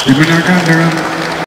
Digunakan dengan